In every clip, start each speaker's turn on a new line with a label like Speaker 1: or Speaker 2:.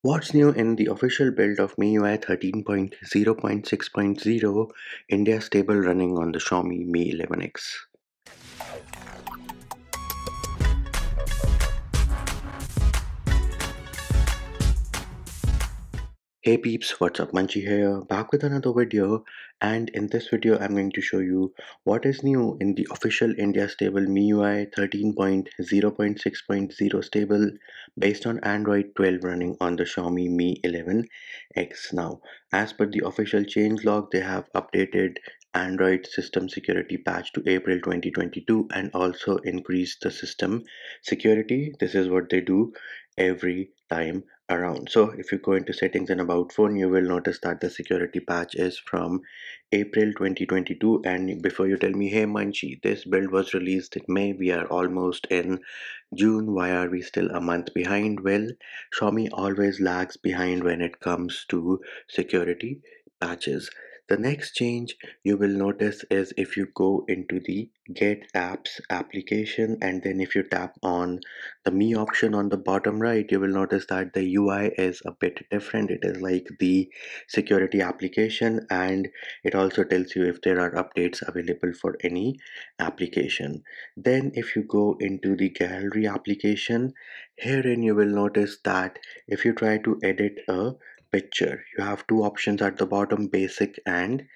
Speaker 1: What's new in the official build of MIUI 13.0.6.0 India stable running on the Xiaomi Mi 11X? Hey peeps, what's up Munchy here, back with another video and in this video I'm going to show you what is new in the official India stable MIUI 13.0.6.0 stable based on Android 12 running on the Xiaomi Mi 11X. Now, as per the official changelog, they have updated Android system security patch to April 2022 and also increased the system security. This is what they do every time around. So if you go into settings and about phone you will notice that the security patch is from april 2022 and before you tell me hey munchy this build was released in may. We are almost in june. Why are we still a month behind? Well xiaomi always lags behind when it comes to security patches the next change you will notice is if you go into the get apps application and then if you tap on the me option on the bottom right you will notice that the UI is a bit different. It is like the security application and it also tells you if there are updates available for any application. Then if you go into the gallery application herein you will notice that if you try to edit a picture. You have two options at the bottom basic and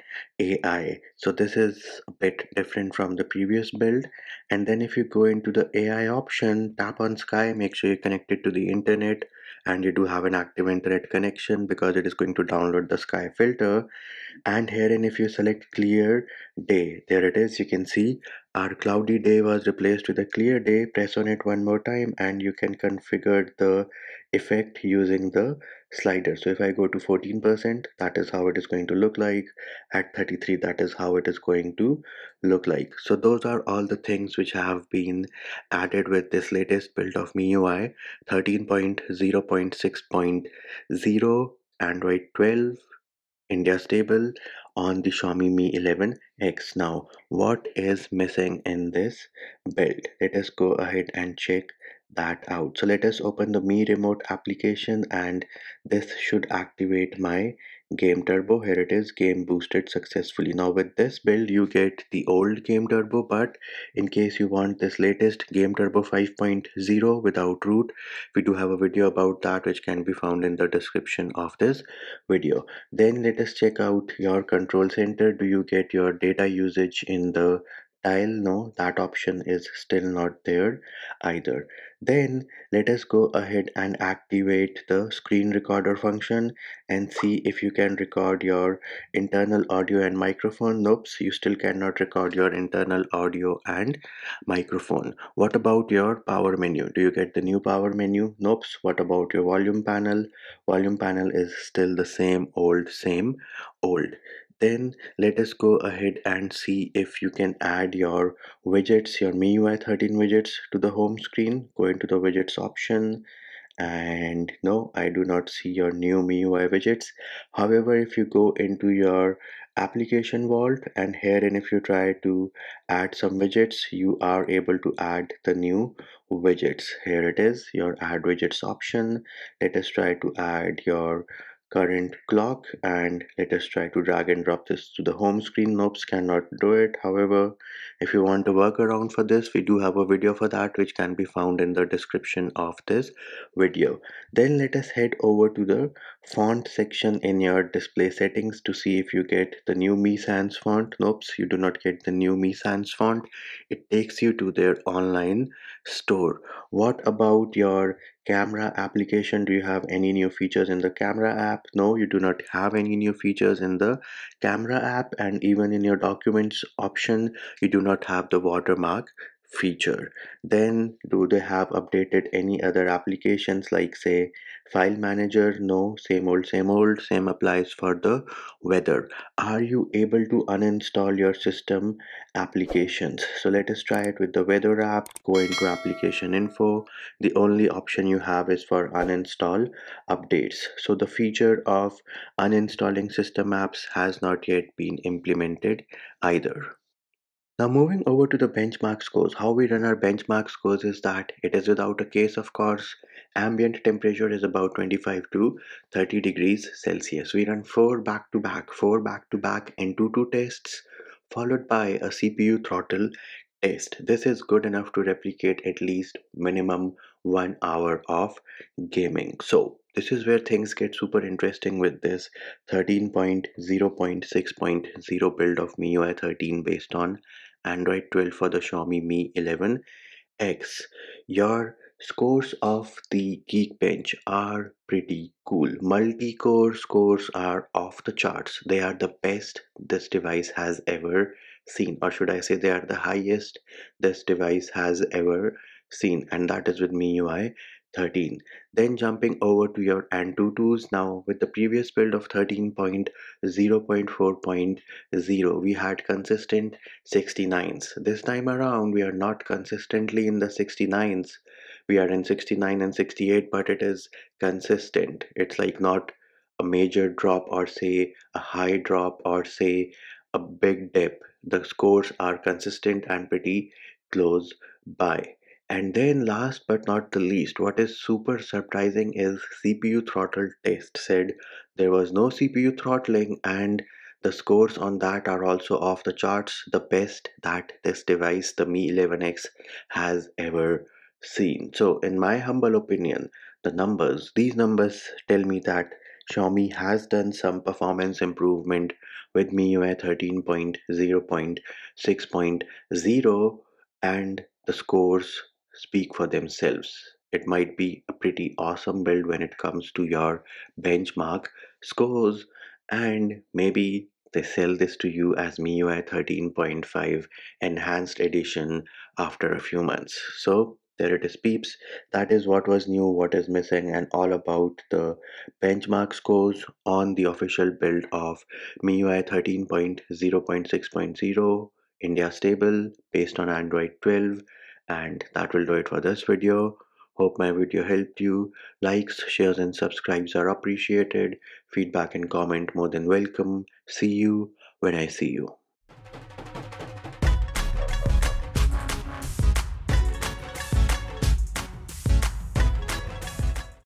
Speaker 1: AI so this is a bit different from the previous build. And then if you go into the AI option tap on sky make sure you connect it to the internet and you do have an active internet connection because it is going to download the sky filter. And herein if you select clear day there it is. You can see our cloudy day was replaced with a clear day. Press on it one more time and you can configure the effect using the slider so if i go to 14 percent that is how it is going to look like at 33 that is how it is going to look like so those are all the things which have been added with this latest build of MIUI 13.0.6.0 Android 12 India stable on the Xiaomi Mi 11X. Now, what is missing in this build? Let us go ahead and check that out. So let us open the Mi Remote application and this should activate my game turbo. Here it is game boosted successfully. Now with this build you get the old game turbo but in case you want this latest game turbo 5.0 without root we do have a video about that which can be found in the description of this video. Then let us check out your control center. Do you get your data usage in the tile no that option is still not there either. Then let us go ahead and activate the screen recorder function and see if you can record your internal audio and microphone. Nope you still cannot record your internal audio and microphone. What about your power menu? Do you get the new power menu? Nope. What about your volume panel? Volume panel is still the same old same old then let us go ahead and see if you can add your widgets your MIUI 13 widgets to the home screen. Go into the widgets option. And no I do not see your new MIUI widgets. However if you go into your application vault and herein if you try to add some widgets you are able to add the new widgets. Here it is your add widgets option. Let us try to add your current clock and let us try to drag and drop this to the home screen. Nope cannot do it. However if you want to work around for this we do have a video for that which can be found in the description of this video. Then let us head over to the font section in your display settings to see if you get the new Mi Sans font. Nope you do not get the new Mi Sans font. It takes you to their online store. What about your camera application? Do you have any new features in the camera app? No you do not have any new features in the camera app and even in your documents option you do not have the watermark feature. Then do they have updated any other applications like say file manager? No same old same old same applies for the weather. Are you able to uninstall your system applications? So let us try it with the weather app. Go into application info. The only option you have is for uninstall updates. So the feature of uninstalling system apps has not yet been implemented either Now moving over to the benchmark scores, how we run our benchmark scores is that it is without a case of course, ambient temperature is about 25 to 30 degrees Celsius. We run 4 back to back, 4 back to back Antutu tests followed by a CPU throttle test. This is good enough to replicate at least minimum 1 hour of gaming. So this is where things get super interesting with this 13.0.6.0 build of MIUI 13 based on Android 12 for the Xiaomi Mi 11X. Your scores of the Geekbench are pretty cool. Multi-core scores are off the charts. They are the best this device has ever seen or should I say they are the highest this device has ever seen and that is with MIUI 13 then jumping over to your Antutus now with the previous build of 13.0.4.0 we had consistent 69s this time around we are not consistently in the 69s we are in 69 and 68 but it is consistent. It's like not a major drop or say a high drop or say a big dip. The scores are consistent and pretty close by and then last but not the least, what is super surprising is CPU throttle test said there was no CPU throttling and the scores on that are also off the charts, the best that this device, the Mi 11X, has ever seen. So in my humble opinion, the numbers, these numbers tell me that Xiaomi has done some performance improvement with MIUI 13.0.6.0 and the scores speak for themselves. It might be a pretty awesome build when it comes to your benchmark scores, and maybe they sell this to you as MIUI 13.5 enhanced edition after a few months. So there it is peeps that is what was new what is missing and all about the benchmark scores on the official build of MIUI 13.0.6.0 India stable based on Android 12 and that will do it for this video. Hope my video helped you. Likes shares and subscribes are appreciated. Feedback and comment more than welcome. See you when i see you